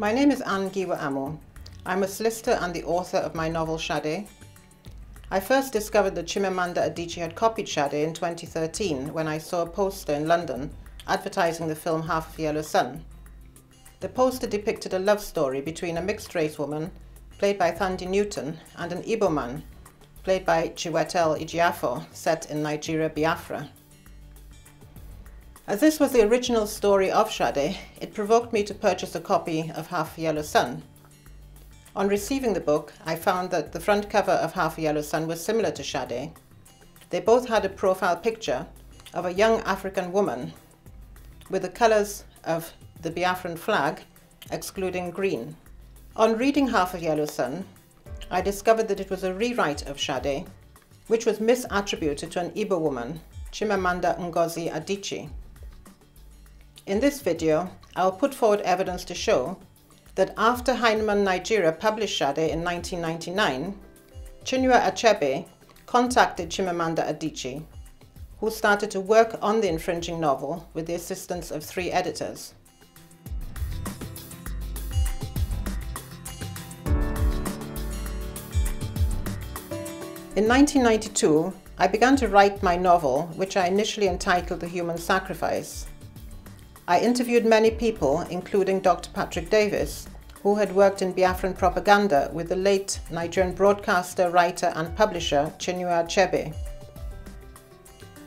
My name is Anne Giwa Amu. I'm a solicitor and the author of my novel Sade. I first discovered that Chimamanda Adichie had copied Sade in 2013 when I saw a poster in London advertising the film Half of Yellow Sun. The poster depicted a love story between a mixed-race woman, played by Thandie Newton, and an Igbo man, played by Chiwetel Ejiofor, set in Nigeria, Biafra. As this was the original story of Sade, it provoked me to purchase a copy of Half a Yellow Sun. On receiving the book, I found that the front cover of Half a Yellow Sun was similar to Sade. They both had a profile picture of a young African woman with the colours of the Biafran flag, excluding green. On reading Half a Yellow Sun, I discovered that it was a rewrite of Sade, which was misattributed to an Igbo woman, Chimamanda Ngozi Adichie. In this video, I'll put forward evidence to show that after Heinemann Nigeria published Sade in 1999, Chinua Achebe contacted Chimamanda Adichie, who started to work on the infringing novel with the assistance of three editors. In 1992, I began to write my novel, which I initially entitled The Human Sacrifice. I interviewed many people, including Dr. Patrick Davis, who had worked in Biafran propaganda with the late Nigerian broadcaster, writer and publisher Chinua Achebe.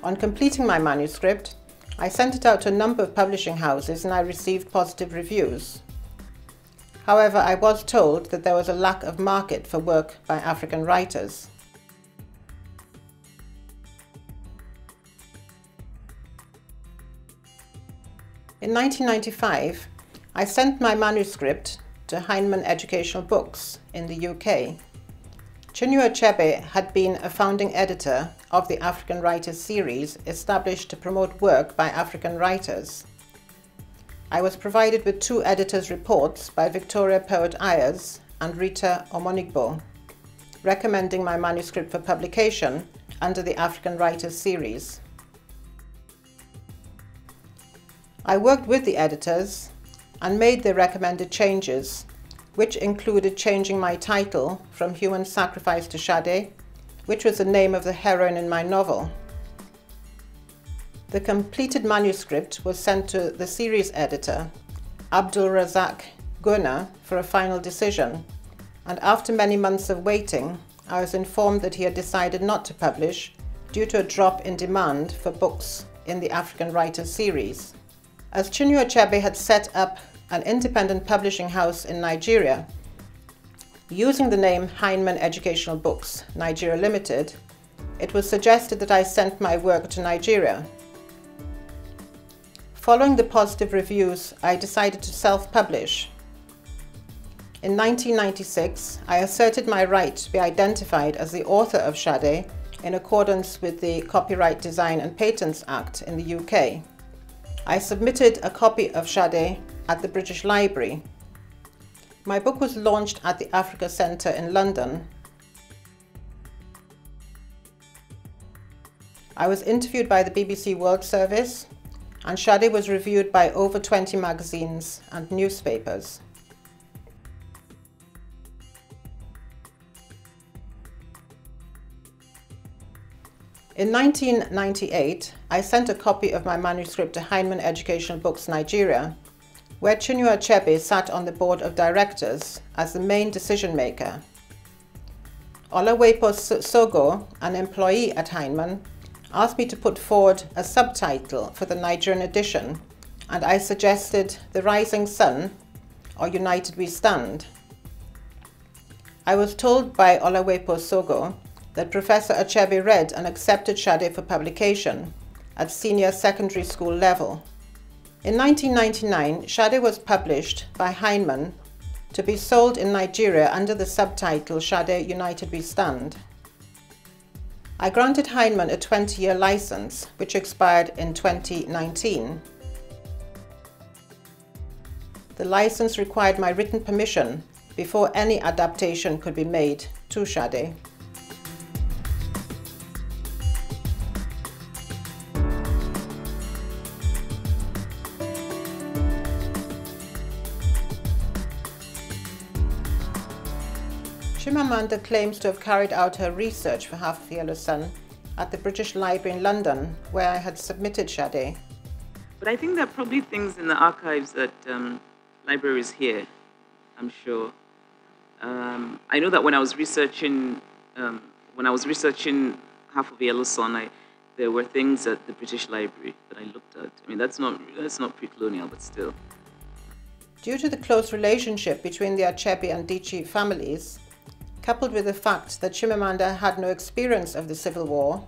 On completing my manuscript, I sent it out to a number of publishing houses and I received positive reviews. However, I was told that there was a lack of market for work by African writers. In 1995, I sent my manuscript to Heinemann Educational Books in the UK. Chinua Achebe had been a founding editor of the African Writers series established to promote work by African writers. I was provided with two editors' reports by Victoria Poet Ayers and Rita Omonigbo, recommending my manuscript for publication under the African Writers series. I worked with the editors and made the recommended changes, which included changing my title from Human Sacrifice to Sade, which was the name of the heroine in my novel. The completed manuscript was sent to the series editor, Abdul Razak Gurna, for a final decision, and after many months of waiting, I was informed that he had decided not to publish due to a drop in demand for books in the African Writers series. As Chinua Achebe had set up an independent publishing house in Nigeria, using the name Heinemann Educational Books, Nigeria Limited, it was suggested that I sent my work to Nigeria. Following the positive reviews, I decided to self-publish. In 1996, I asserted my right to be identified as the author of Sade in accordance with the Copyright Design and Patents Act in the UK. I submitted a copy of Sade at the British Library. My book was launched at the Africa Centre in London. I was interviewed by the BBC World Service and Sade was reviewed by over 20 magazines and newspapers. In 1998, I sent a copy of my manuscript to Heinemann Educational Books Nigeria, where Chinua Achebe sat on the board of directors as the main decision maker. Olawepo Sogo, an employee at Heinemann, asked me to put forward a subtitle for the Nigerian edition, and I suggested The Rising Sun or United We Stand. I was told by Olawepo Sogo that Professor Achebe read and accepted Sade for publication at senior secondary school level. In 1999, Sade was published by Heinemann to be sold in Nigeria under the subtitle Sade United We Stand. I granted Heinemann a 20-year license, which expired in 2019. The license required my written permission before any adaptation could be made to Sade. Chimamanda claims to have carried out her research for Half of Yellow Sun at the British Library in London, where I had submitted Sade. But I think there are probably things in the archives that um, libraries here, I'm sure. Um, I know that when I was researching, um, when I was researching Half of Yellow Sun, I, there were things at the British Library that I looked at. I mean, that's not that's not pre-colonial, but still. Due to the close relationship between the Achebe and Adichie families, coupled with the fact that Chimamanda had no experience of the Civil War,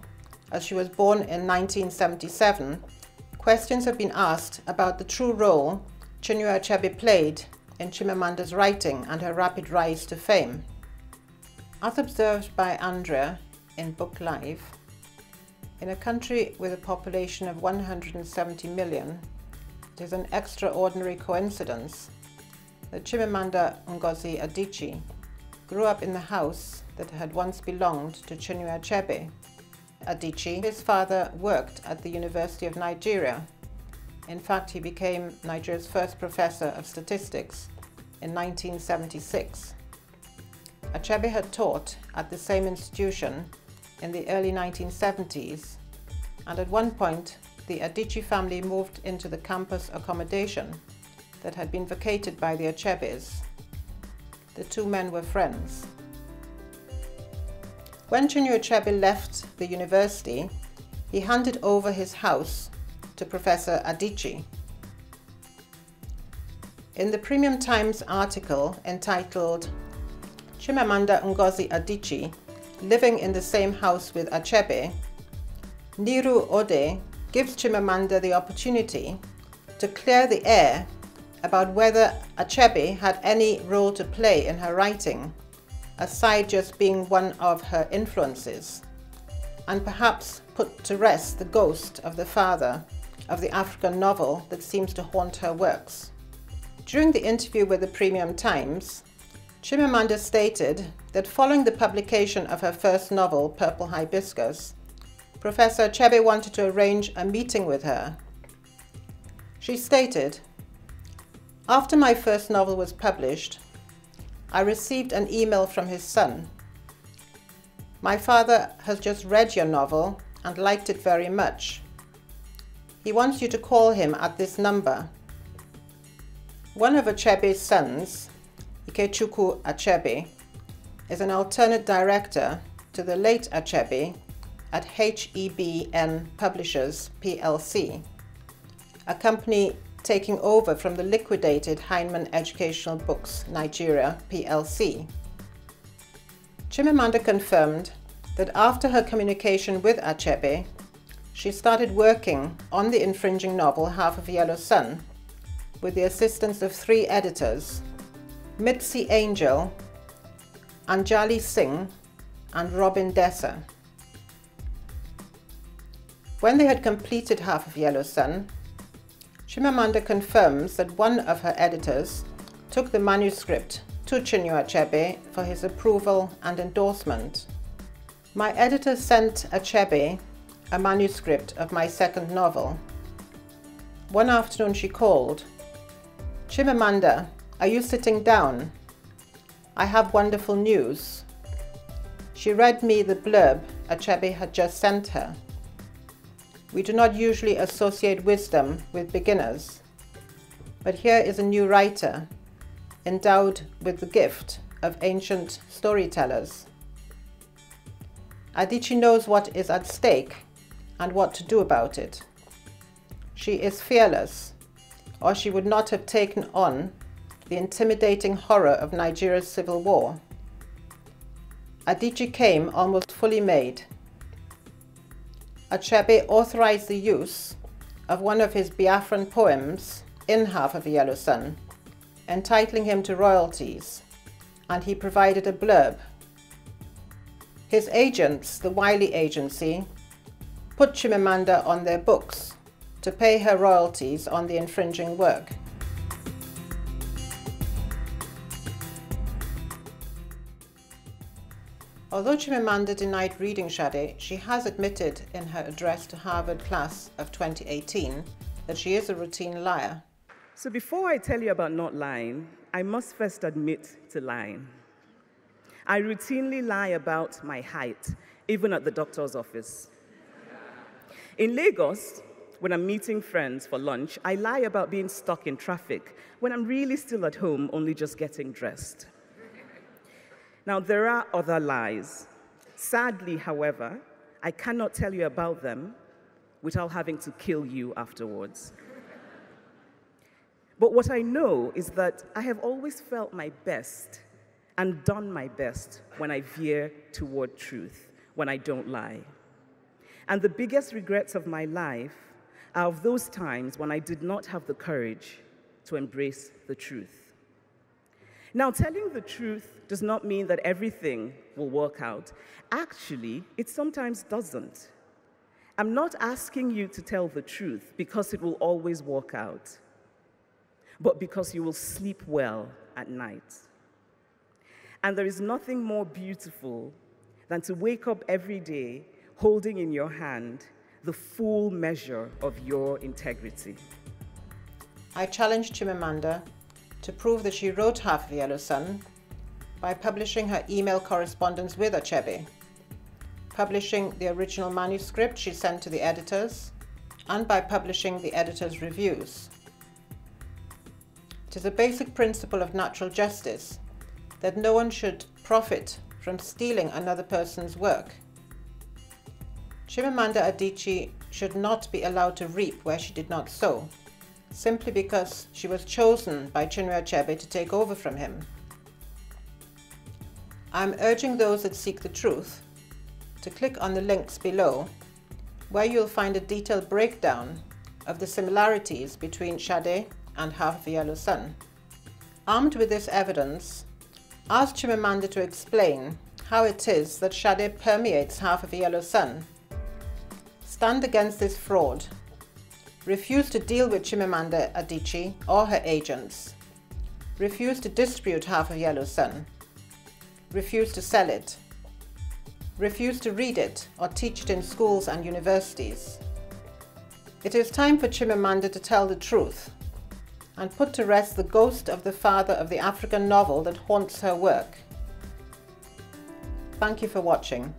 as she was born in 1977, questions have been asked about the true role Chinua Achebe played in Chimamanda's writing and her rapid rise to fame. As observed by Andrea in Book Live, in a country with a population of 170 million, it is an extraordinary coincidence that Chimamanda Ngozi Adichie grew up in the house that had once belonged to Chinua Achebe. Adichie, his father worked at the University of Nigeria. In fact, he became Nigeria's first professor of statistics in 1976. Achebe had taught at the same institution in the early 1970s, and at one point the Adichie family moved into the campus accommodation that had been vacated by the Achebes. The two men were friends. When Chinua Achebe left the university, he handed over his house to Professor Adichie. In the Premium Times article entitled Chimamanda Ngozi Adichie living in the same house with Achebe, Niru Ode gives Chimamanda the opportunity to clear the air about whether Achebe had any role to play in her writing, aside just being one of her influences, and perhaps put to rest the ghost of the father of the African novel that seems to haunt her works. During the interview with the Premium Times, Chimamanda stated that following the publication of her first novel, Purple Hibiscus, Professor Achebe wanted to arrange a meeting with her. She stated, After my first novel was published, I received an email from his son. My father has just read your novel and liked it very much. He wants you to call him at this number. One of Achebe's sons, Ikechukwu Achebe, is an alternate director to the late Achebe at HEBN Publishers plc, a company taking over from the liquidated Heinemann Educational Books Nigeria plc. Chimamanda confirmed that after her communication with Achebe, she started working on the infringing novel Half of Yellow Sun with the assistance of three editors Mitzi Angel, Anjali Singh, and Robin Desser. When they had completed half of Yellow Sun, Chimamanda confirms that one of her editors took the manuscript to Chinua Achebe for his approval and endorsement. My editor sent Achebe a manuscript of my second novel. One afternoon she called, Chimamanda, are you sitting down? I have wonderful news. She read me the blurb Achebe had just sent her. We do not usually associate wisdom with beginners, but here is a new writer endowed with the gift of ancient storytellers. Adichie knows what is at stake and what to do about it. She is fearless, or she would not have taken on the intimidating horror of Nigeria's civil war. Adichie came almost fully made. Achebe authorized the use of one of his Biafran poems in Half of a Yellow Sun, entitling him to royalties, and he provided a blurb. His agents, the Wylie Agency, put Chimamanda on their books to pay her royalties on the infringing work. Although Chimamanda denied reading Sade, she has admitted in her address to Harvard class of 2018 that she is a routine liar. So before I tell you about not lying, I must first admit to lying. I routinely lie about my height, even at the doctor's office. In Lagos, when I'm meeting friends for lunch, I lie about being stuck in traffic when I'm really still at home, only just getting dressed. Now, there are other lies. Sadly, however, I cannot tell you about them without having to kill you afterwards. But what I know is that I have always felt my best and done my best when I veer toward truth, when I don't lie. And the biggest regrets of my life are of those times when I did not have the courage to embrace the truth. Now, telling the truth does not mean that everything will work out. Actually, it sometimes doesn't. I'm not asking you to tell the truth because it will always work out, but because you will sleep well at night. And there is nothing more beautiful than to wake up every day holding in your hand the full measure of your integrity. I challenge Chimamanda to prove that she wrote Half of Yellow Sun by publishing her email correspondence with Achebe, publishing the original manuscript she sent to the editors, and by publishing the editor's reviews. It is a basic principle of natural justice that no one should profit from stealing another person's work. Chimamanda Adichie should not be allowed to reap where she did not sow, simply because she was chosen by Chinua Achebe to take over from him. I'm urging those that seek the truth to click on the links below where you'll find a detailed breakdown of the similarities between Sade and Half of Yellow Sun. Armed with this evidence, Ask Chimamanda to explain how it is that Sade permeates half of yellow sun. Stand against this fraud. Refuse to deal with Chimamanda Adichie or her agents. Refuse to distribute half of Yellow Sun. Refuse to sell it. Refuse to read it or teach it in schools and universities. It is time for Chimamanda to tell the truth and put to rest the ghost of the father of the African novel that haunts her work. Thank you for watching.